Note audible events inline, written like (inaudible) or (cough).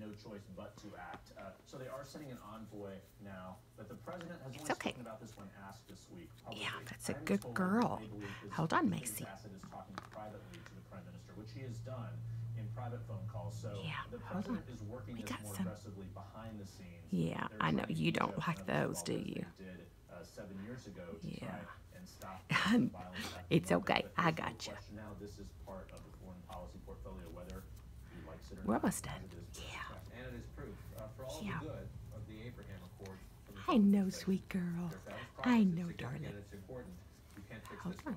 no choice but to act. Uh, so they are sending an envoy now, but the president has It's only okay. spoken about this when asked this week. Yeah, that's a good girl. that they believe this Hold on, Macy. Bassett is talking privately to the prime minister, which he has done in private phone calls. So Yeah, the hold on. president is working We this more some. aggressively behind the scenes. Yeah, They're I know you don't like those, do you? Did uh, seven years ago to Yeah. try and stop (laughs) And it's okay, I got gotcha. question Now this is part of the foreign policy portfolio, whether he likes it or We're not. almost done. it is for Yeah. Democrats. And it is proof uh, for all Yeah. the good of the Abraham Accord. from the I know, sweet girl. I know, darling. It's important. You can't fix Hold on.